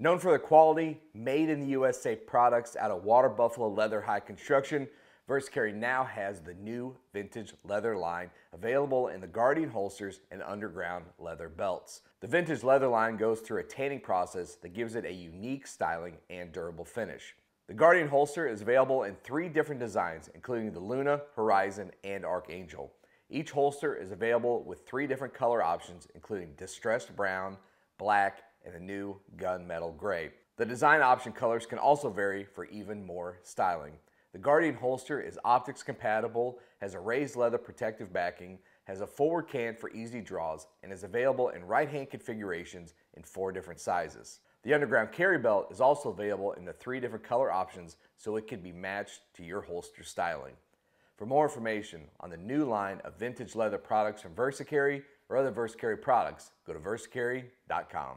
Known for their quality, made in the USA products out of Water Buffalo Leather High Construction, VersaCarry now has the new vintage leather line available in the Guardian holsters and underground leather belts. The vintage leather line goes through a tanning process that gives it a unique styling and durable finish. The Guardian holster is available in three different designs, including the Luna, Horizon, and Arc Angel. Each holster is available with three different color options, including distressed brown, black, and the new gunmetal gray. The design option colors can also vary for even more styling. The Guardian holster is optics compatible, has a raised leather protective backing, has a forward cant for easy draws, and is available in right hand configurations in four different sizes. The underground carry belt is also available in the three different color options so it can be matched to your holster styling. For more information on the new line of vintage leather products from VersaCarry or other VersaCarry products, go to versacarry.com.